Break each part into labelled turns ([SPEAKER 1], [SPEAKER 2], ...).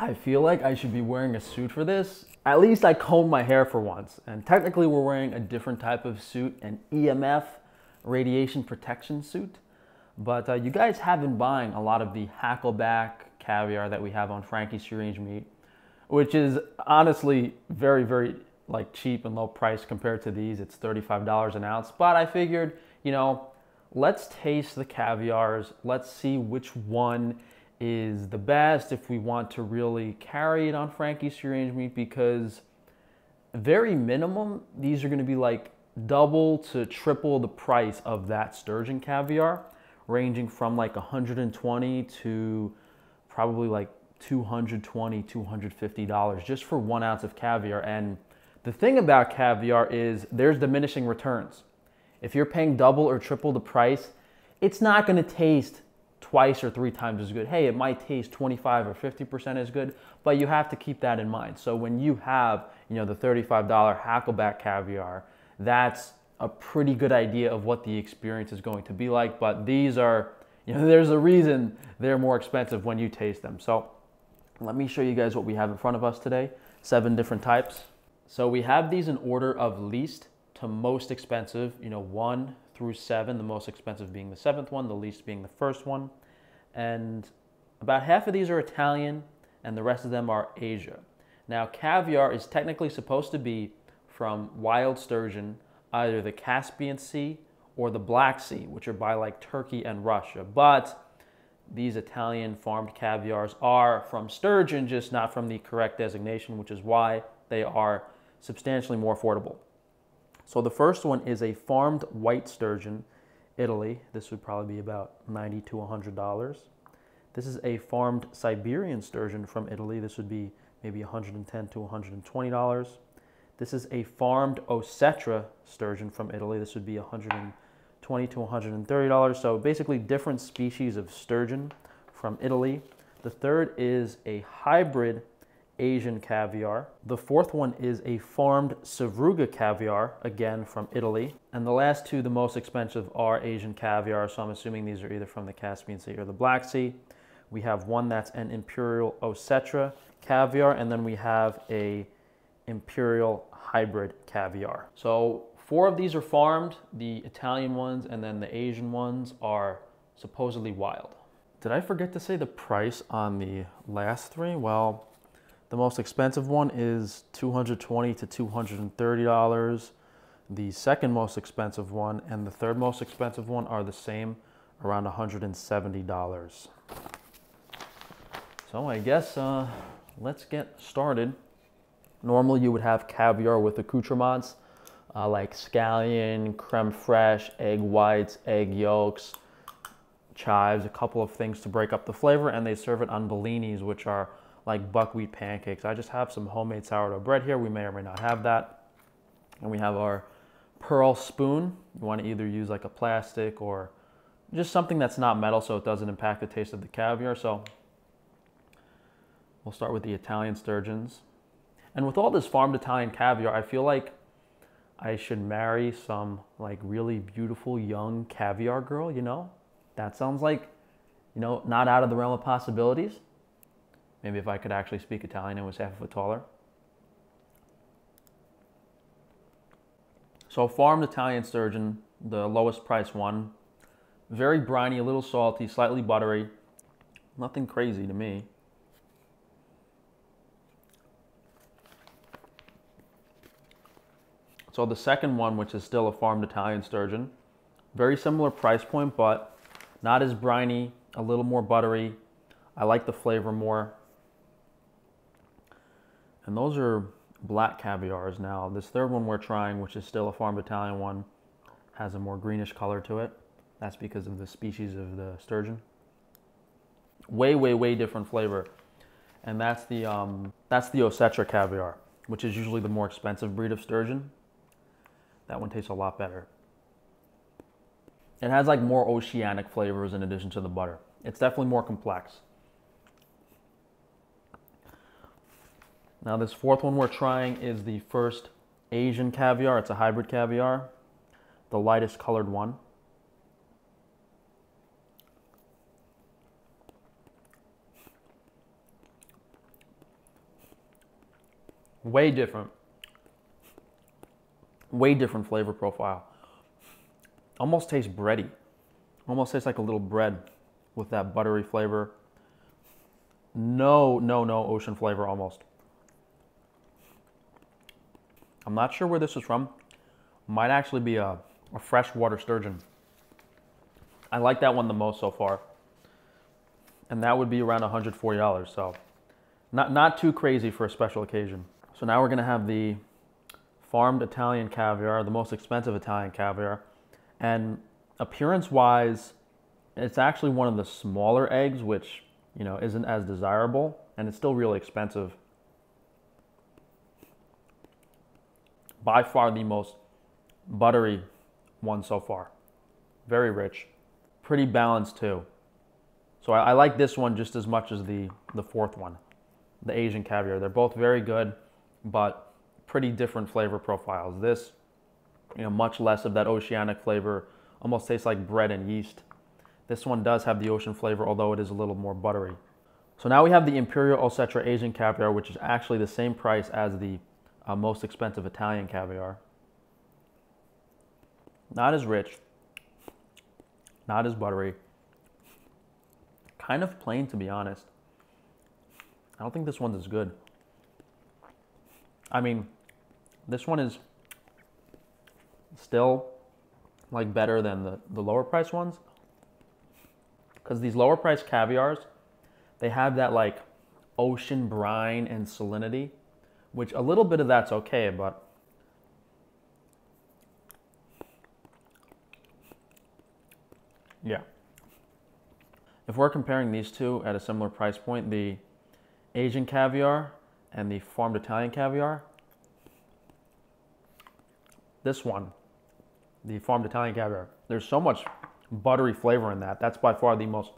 [SPEAKER 1] I feel like I should be wearing a suit for this. At least I combed my hair for once. And technically we're wearing a different type of suit, an EMF radiation protection suit. But uh, you guys have been buying a lot of the hackleback caviar that we have on Frankie's Free Range Meat, which is honestly very, very like cheap and low price compared to these. It's $35 an ounce. But I figured, you know, let's taste the caviars. Let's see which one is the best if we want to really carry it on Frankie's Range Meat because very minimum, these are gonna be like double to triple the price of that sturgeon caviar, ranging from like 120 to probably like 220, 250 dollars just for one ounce of caviar. And the thing about caviar is there's diminishing returns. If you're paying double or triple the price, it's not gonna taste twice or three times as good. Hey, it might taste 25 or 50% as good, but you have to keep that in mind. So when you have, you know, the $35 Hackleback caviar, that's a pretty good idea of what the experience is going to be like. But these are, you know, there's a reason they're more expensive when you taste them. So let me show you guys what we have in front of us today. Seven different types. So we have these in order of least to most expensive, you know, one through seven, the most expensive being the seventh one, the least being the first one. And about half of these are Italian and the rest of them are Asia. Now, caviar is technically supposed to be from wild sturgeon, either the Caspian Sea or the Black Sea, which are by like Turkey and Russia. But these Italian farmed caviars are from sturgeon, just not from the correct designation, which is why they are substantially more affordable. So the first one is a farmed white sturgeon, Italy. This would probably be about 90 to $100. This is a farmed Siberian sturgeon from Italy. This would be maybe 110 to $120. This is a farmed Osetra sturgeon from Italy. This would be 120 to $130. So basically different species of sturgeon from Italy. The third is a hybrid Asian caviar. The fourth one is a farmed Sevruga caviar, again from Italy. And the last two, the most expensive, are Asian caviar, so I'm assuming these are either from the Caspian Sea or the Black Sea. We have one that's an Imperial Osetra caviar, and then we have a Imperial Hybrid caviar. So four of these are farmed, the Italian ones and then the Asian ones are supposedly wild. Did I forget to say the price on the last three? Well, the most expensive one is 220 to $230. The second most expensive one and the third most expensive one are the same, around $170. So I guess uh, let's get started. Normally you would have caviar with accoutrements uh, like scallion, creme fraiche, egg whites, egg yolks, chives, a couple of things to break up the flavor, and they serve it on bellinis, which are like buckwheat pancakes. I just have some homemade sourdough bread here. We may or may not have that. And we have our pearl spoon. You want to either use like a plastic or just something that's not metal so it doesn't impact the taste of the caviar. So we'll start with the Italian sturgeons. And with all this farmed Italian caviar, I feel like I should marry some like really beautiful young caviar girl, you know? That sounds like, you know, not out of the realm of possibilities. Maybe if I could actually speak Italian and was half a foot taller. So farmed Italian sturgeon, the lowest price one. Very briny, a little salty, slightly buttery. Nothing crazy to me. So the second one, which is still a farmed Italian sturgeon, very similar price point, but not as briny, a little more buttery. I like the flavor more. And those are black caviars now. This third one we're trying, which is still a farmed Italian one, has a more greenish color to it. That's because of the species of the sturgeon. Way, way, way different flavor. And that's the, um, that's the Osetra caviar, which is usually the more expensive breed of sturgeon. That one tastes a lot better. It has like more oceanic flavors in addition to the butter. It's definitely more complex. Now this fourth one we're trying is the first Asian caviar. It's a hybrid caviar, the lightest colored one. Way different. Way different flavor profile. Almost tastes bready. Almost tastes like a little bread with that buttery flavor. No, no, no ocean flavor almost. I'm not sure where this is from. Might actually be a, a freshwater sturgeon. I like that one the most so far. And that would be around $140, so not, not too crazy for a special occasion. So now we're gonna have the farmed Italian caviar, the most expensive Italian caviar. And appearance wise, it's actually one of the smaller eggs, which, you know, isn't as desirable and it's still really expensive. By far the most buttery one so far. Very rich, pretty balanced too. So I, I like this one just as much as the, the fourth one, the Asian caviar. They're both very good, but pretty different flavor profiles. This, you know, much less of that oceanic flavor, almost tastes like bread and yeast. This one does have the ocean flavor, although it is a little more buttery. So now we have the Imperial Osetra Asian caviar, which is actually the same price as the uh, most expensive Italian caviar. Not as rich, not as buttery. Kind of plain, to be honest. I don't think this one's as good. I mean, this one is still like better than the, the lower price ones. Because these lower price caviars, they have that like ocean brine and salinity, which a little bit of that's okay, but yeah. If we're comparing these two at a similar price point, the Asian caviar and the farmed Italian caviar, this one, the farmed Italian caviar, there's so much buttery flavor in that. That's by far the most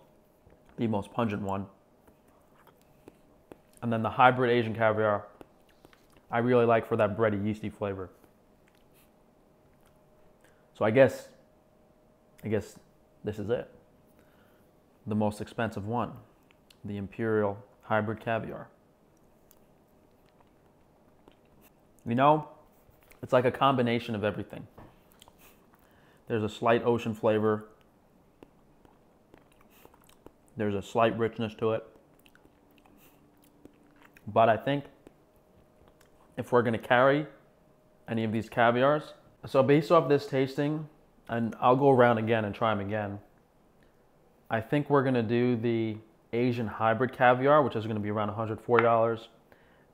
[SPEAKER 1] the most pungent one. And then the hybrid Asian caviar, I really like for that bready, yeasty flavor. So I guess, I guess this is it the most expensive one, the Imperial Hybrid Caviar. You know, it's like a combination of everything. There's a slight ocean flavor. There's a slight richness to it. But I think if we're going to carry any of these caviars, so based off this tasting, and I'll go around again and try them again. I think we're gonna do the Asian hybrid caviar, which is gonna be around $140,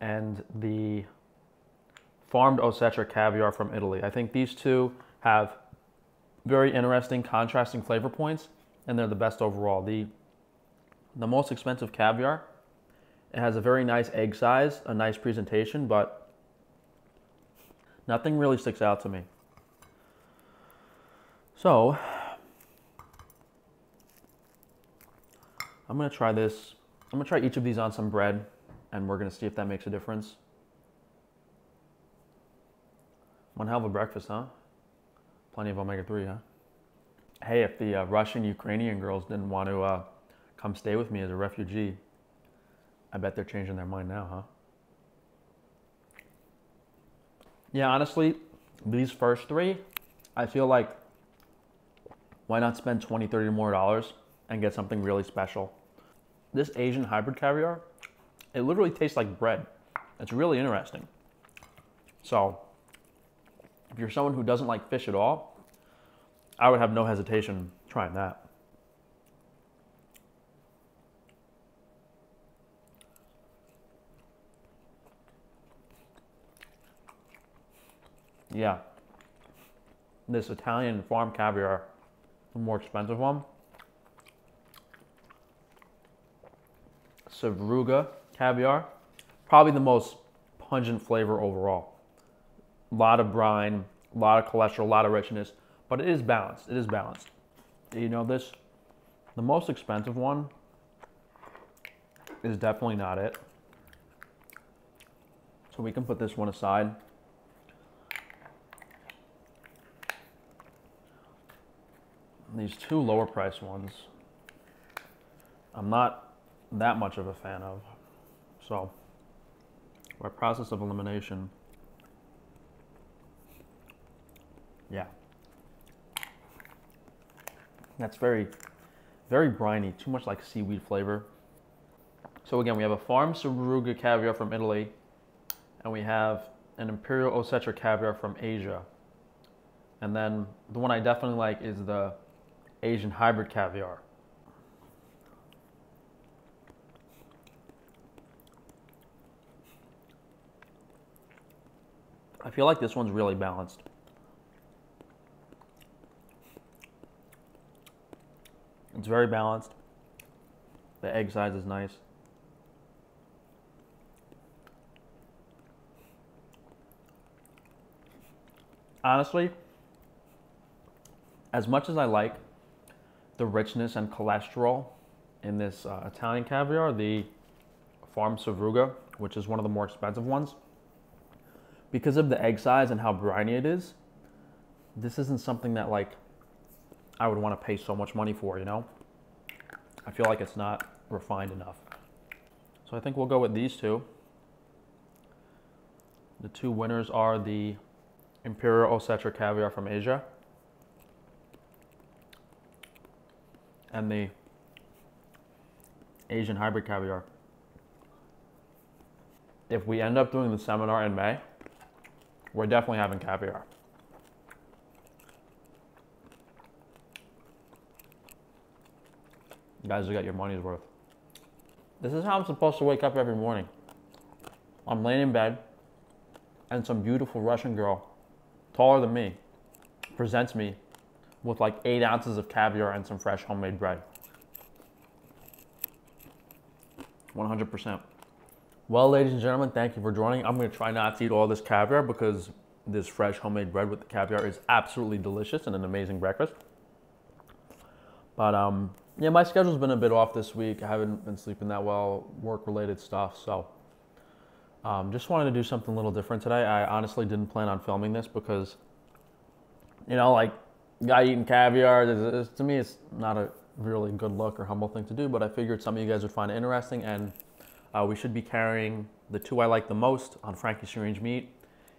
[SPEAKER 1] and the farmed Osetra caviar from Italy. I think these two have very interesting contrasting flavor points, and they're the best overall. The, the most expensive caviar, it has a very nice egg size, a nice presentation, but nothing really sticks out to me. So I'm gonna try this. I'm gonna try each of these on some bread and we're gonna see if that makes a difference. One hell of a breakfast, huh? Plenty of omega-3, huh? Hey, if the uh, Russian Ukrainian girls didn't want to uh, come stay with me as a refugee, I bet they're changing their mind now, huh? Yeah, honestly, these first three, I feel like why not spend 20, 30 more dollars and get something really special? this Asian hybrid caviar, it literally tastes like bread. It's really interesting. So, if you're someone who doesn't like fish at all, I would have no hesitation trying that. Yeah. This Italian farm caviar, the more expensive one, Sevruga caviar. Probably the most pungent flavor overall. A lot of brine, a lot of cholesterol, a lot of richness, but it is balanced. It is balanced. You know, this, the most expensive one is definitely not it. So we can put this one aside. These two lower price ones, I'm not that much of a fan of. So by process of elimination. Yeah. That's very, very briny, too much like seaweed flavor. So again, we have a farm Sevruga caviar from Italy, and we have an Imperial Osetra caviar from Asia. And then the one I definitely like is the Asian hybrid caviar. I feel like this one's really balanced. It's very balanced. The egg size is nice. Honestly, as much as I like the richness and cholesterol in this uh, Italian caviar, the Farm Sevruga, which is one of the more expensive ones, because of the egg size and how briny it is, this isn't something that like I would want to pay so much money for, you know? I feel like it's not refined enough. So I think we'll go with these two. The two winners are the Imperial Osetra Caviar from Asia and the Asian Hybrid Caviar. If we end up doing the seminar in May, we're definitely having caviar. You guys you get your money's worth. This is how I'm supposed to wake up every morning. I'm laying in bed, and some beautiful Russian girl, taller than me, presents me with like eight ounces of caviar and some fresh homemade bread. 100%. Well, ladies and gentlemen, thank you for joining. I'm going to try not to eat all this caviar because this fresh homemade bread with the caviar is absolutely delicious and an amazing breakfast. But um, yeah, my schedule's been a bit off this week. I haven't been sleeping that well, work-related stuff. So um, just wanted to do something a little different today. I honestly didn't plan on filming this because, you know, like guy eating caviar, to me, it's not a really good look or humble thing to do. But I figured some of you guys would find it interesting and uh, we should be carrying the two I like the most on Frankie's Free Range Meat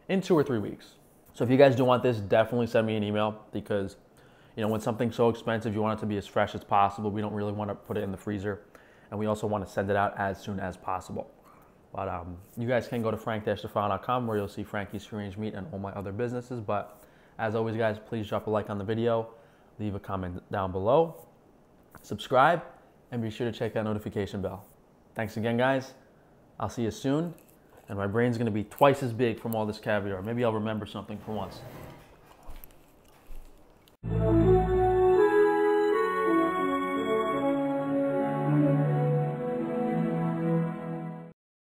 [SPEAKER 1] in two or three weeks. So if you guys do want this, definitely send me an email because you know when something's so expensive, you want it to be as fresh as possible. We don't really want to put it in the freezer, and we also want to send it out as soon as possible. But um, you guys can go to frank-tufano.com where you'll see Frankie's Free Range Meat and all my other businesses. But as always, guys, please drop a like on the video, leave a comment down below, subscribe, and be sure to check that notification bell. Thanks again, guys. I'll see you soon. And my brain's to be twice as big from all this caviar. Maybe I'll remember something for once.